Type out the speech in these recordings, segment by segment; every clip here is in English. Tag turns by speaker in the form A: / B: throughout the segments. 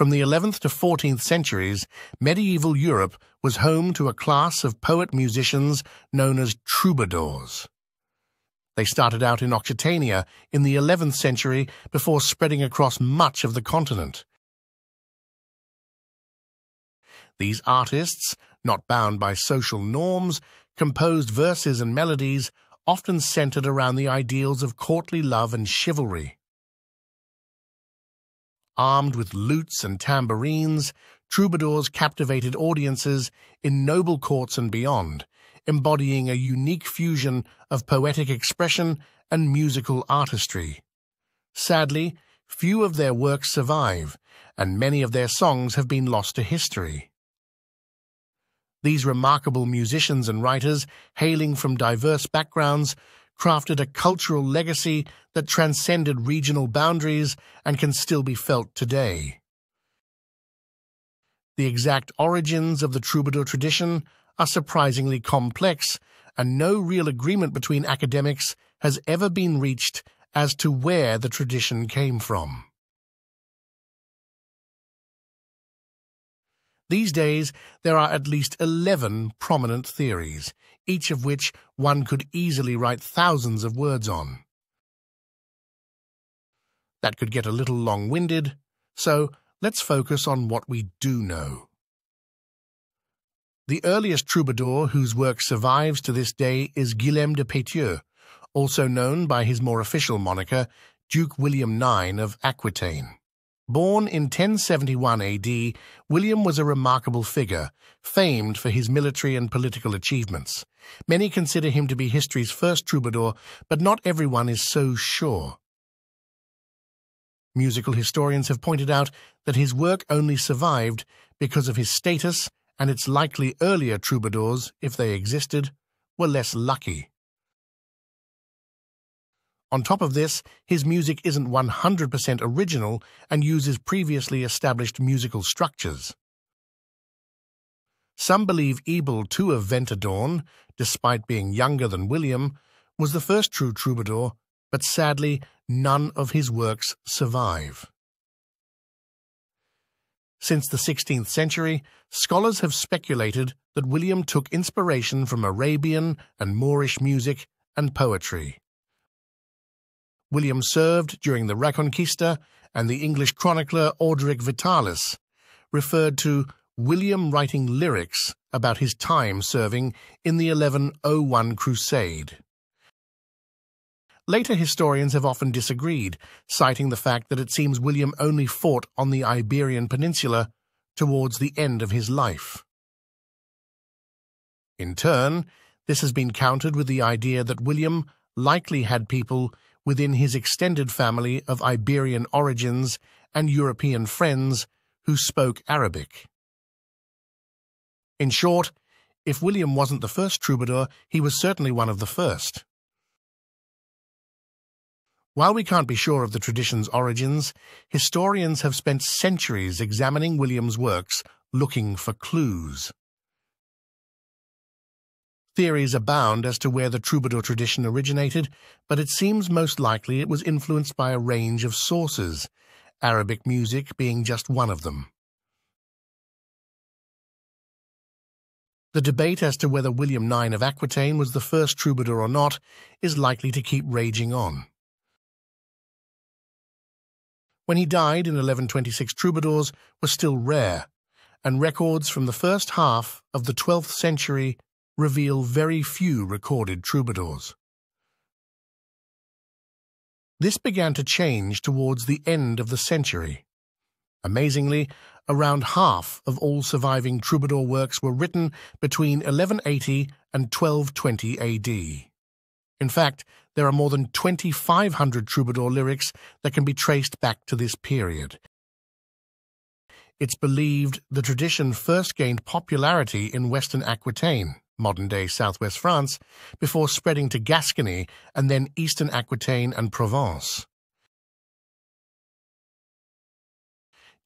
A: From the 11th to 14th centuries, medieval Europe was home to a class of poet-musicians known as troubadours. They started out in Occitania in the 11th century before spreading across much of the continent. These artists, not bound by social norms, composed verses and melodies often centered around the ideals of courtly love and chivalry. Armed with lutes and tambourines, troubadours captivated audiences in noble courts and beyond, embodying a unique fusion of poetic expression and musical artistry. Sadly, few of their works survive, and many of their songs have been lost to history. These remarkable musicians and writers, hailing from diverse backgrounds, crafted a cultural legacy that transcended regional boundaries and can still be felt today. The exact origins of the troubadour tradition are surprisingly complex, and no real agreement between academics has ever been reached as to where the tradition came from. These days, there are at least 11 prominent theories, each of which one could easily write thousands of words on. That could get a little long-winded, so let's focus on what we do know. The earliest troubadour whose work survives to this day is Guillaume de Peitieu, also known by his more official moniker, Duke William IX of Aquitaine. Born in 1071 AD, William was a remarkable figure, famed for his military and political achievements. Many consider him to be history's first troubadour, but not everyone is so sure. Musical historians have pointed out that his work only survived because of his status and it's likely earlier troubadours, if they existed, were less lucky. On top of this, his music isn't 100% original and uses previously established musical structures. Some believe Eble II of Ventadorn, despite being younger than William, was the first true troubadour, but sadly none of his works survive. Since the 16th century, scholars have speculated that William took inspiration from Arabian and Moorish music and poetry. William served during the Reconquista, and the English chronicler Orderic Vitalis referred to William writing lyrics about his time serving in the 1101 Crusade. Later historians have often disagreed, citing the fact that it seems William only fought on the Iberian Peninsula towards the end of his life. In turn, this has been countered with the idea that William likely had people within his extended family of Iberian origins and European friends who spoke Arabic. In short, if William wasn't the first troubadour, he was certainly one of the first. While we can't be sure of the tradition's origins, historians have spent centuries examining William's works looking for clues. Theories abound as to where the troubadour tradition originated, but it seems most likely it was influenced by a range of sources, Arabic music being just one of them. The debate as to whether William IX of Aquitaine was the first troubadour or not is likely to keep raging on. When he died in 1126 troubadours were still rare, and records from the first half of the 12th century reveal very few recorded troubadours. This began to change towards the end of the century. Amazingly, around half of all surviving troubadour works were written between 1180 and 1220 AD. In fact, there are more than 2,500 troubadour lyrics that can be traced back to this period. It's believed the tradition first gained popularity in western Aquitaine modern-day southwest France, before spreading to Gascony and then eastern Aquitaine and Provence.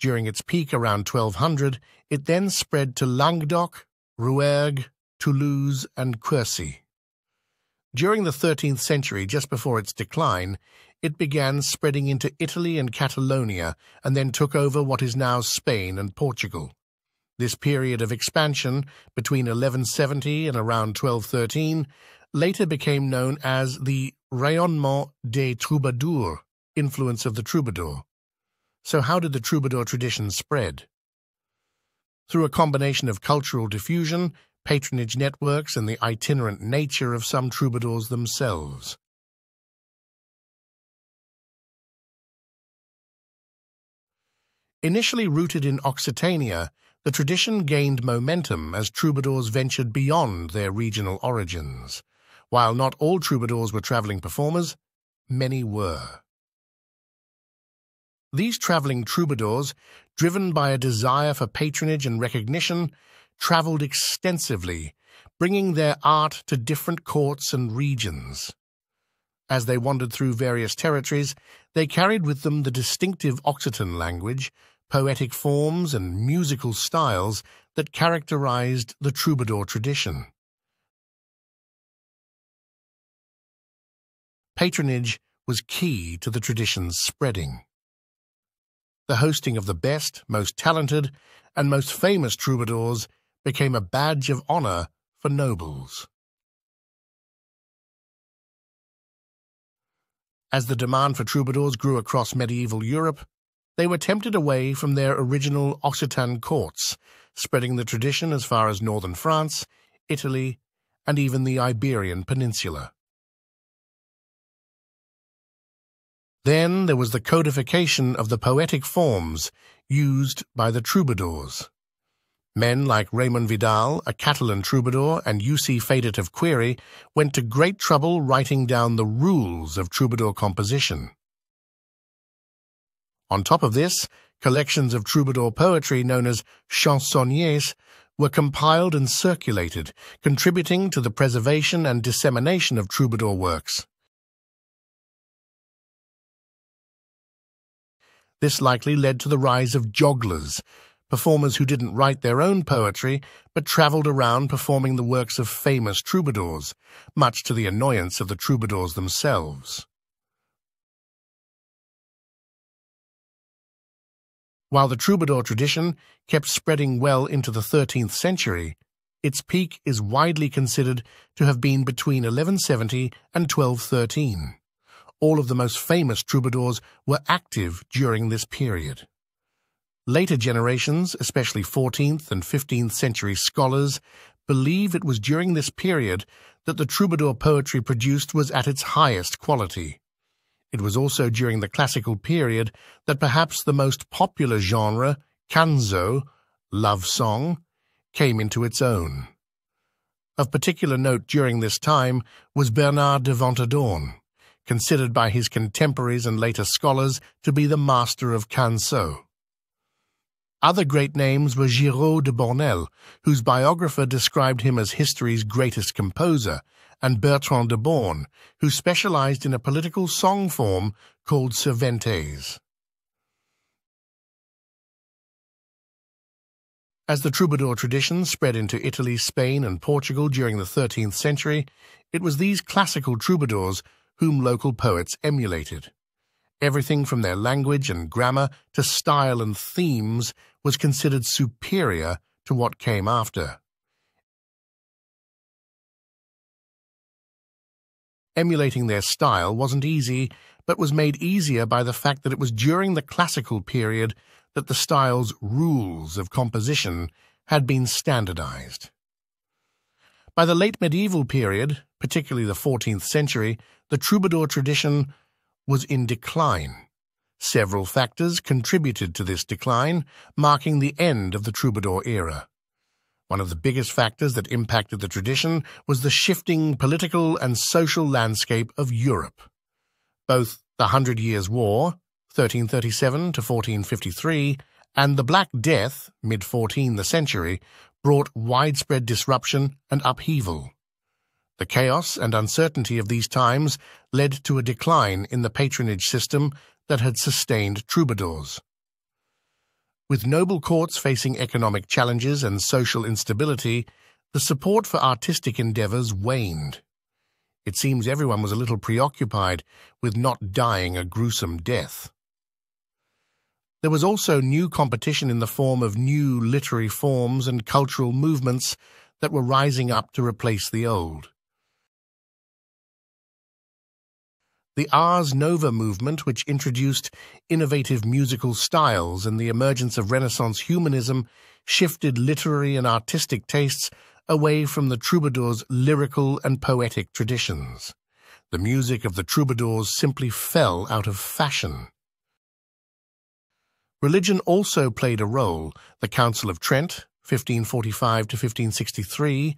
A: During its peak around 1200, it then spread to Languedoc, Rouergue, Toulouse, and Quercy. During the 13th century, just before its decline, it began spreading into Italy and Catalonia and then took over what is now Spain and Portugal. This period of expansion, between 1170 and around 1213, later became known as the Rayonnement des Troubadours, influence of the troubadour. So how did the troubadour tradition spread? Through a combination of cultural diffusion, patronage networks, and the itinerant nature of some troubadours themselves. Initially rooted in Occitania, the tradition gained momentum as troubadours ventured beyond their regional origins. While not all troubadours were travelling performers, many were. These travelling troubadours, driven by a desire for patronage and recognition, travelled extensively, bringing their art to different courts and regions. As they wandered through various territories, they carried with them the distinctive Occitan language, poetic forms and musical styles that characterized the troubadour tradition. Patronage was key to the tradition's spreading. The hosting of the best, most talented, and most famous troubadours became a badge of honor for nobles. As the demand for troubadours grew across medieval Europe, they were tempted away from their original Occitan courts, spreading the tradition as far as northern France, Italy, and even the Iberian Peninsula. Then there was the codification of the poetic forms used by the troubadours. Men like Raymond Vidal, a Catalan troubadour, and Eusi Feydet of Query went to great trouble writing down the rules of troubadour composition. On top of this, collections of troubadour poetry known as chansonniers were compiled and circulated, contributing to the preservation and dissemination of troubadour works. This likely led to the rise of jogglers, performers who didn't write their own poetry but travelled around performing the works of famous troubadours, much to the annoyance of the troubadours themselves. While the troubadour tradition kept spreading well into the 13th century, its peak is widely considered to have been between 1170 and 1213. All of the most famous troubadours were active during this period. Later generations, especially 14th and 15th century scholars, believe it was during this period that the troubadour poetry produced was at its highest quality. It was also during the classical period that perhaps the most popular genre, canso, love song, came into its own. Of particular note during this time was Bernard de Ventadorn, considered by his contemporaries and later scholars to be the master of canso. Other great names were Giraud de Bornel, whose biographer described him as history's greatest composer, and Bertrand de Born, who specialized in a political song form called sirventes. As the troubadour tradition spread into Italy, Spain, and Portugal during the 13th century, it was these classical troubadours whom local poets emulated. Everything from their language and grammar to style and themes was considered superior to what came after. Emulating their style wasn't easy, but was made easier by the fact that it was during the classical period that the style's rules of composition had been standardized. By the late medieval period, particularly the 14th century, the troubadour tradition was in decline. Several factors contributed to this decline, marking the end of the troubadour era. One of the biggest factors that impacted the tradition was the shifting political and social landscape of Europe. Both the Hundred Years' War, 1337 to 1453, and the Black Death, mid-14th century, brought widespread disruption and upheaval. The chaos and uncertainty of these times led to a decline in the patronage system that had sustained troubadours. With noble courts facing economic challenges and social instability, the support for artistic endeavors waned. It seems everyone was a little preoccupied with not dying a gruesome death. There was also new competition in the form of new literary forms and cultural movements that were rising up to replace the old. The Ars Nova movement, which introduced innovative musical styles and the emergence of Renaissance humanism, shifted literary and artistic tastes away from the troubadour's lyrical and poetic traditions. The music of the troubadours simply fell out of fashion. Religion also played a role. The Council of Trent, 1545 to 1563,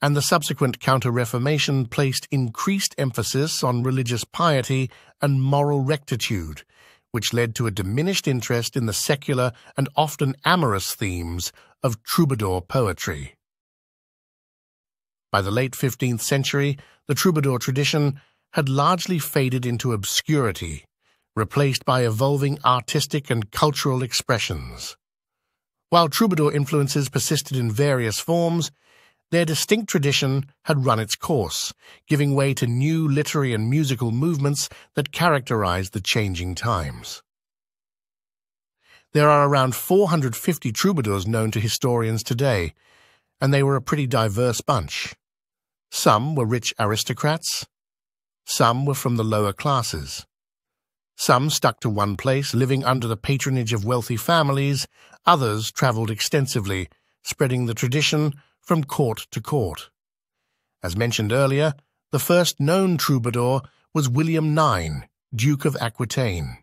A: and the subsequent Counter-Reformation placed increased emphasis on religious piety and moral rectitude, which led to a diminished interest in the secular and often amorous themes of troubadour poetry. By the late 15th century, the troubadour tradition had largely faded into obscurity, replaced by evolving artistic and cultural expressions. While troubadour influences persisted in various forms, their distinct tradition had run its course, giving way to new literary and musical movements that characterized the changing times. There are around 450 troubadours known to historians today, and they were a pretty diverse bunch. Some were rich aristocrats, some were from the lower classes. Some stuck to one place, living under the patronage of wealthy families, others travelled extensively, spreading the tradition from court to court. As mentioned earlier, the first known troubadour was William IX, Duke of Aquitaine.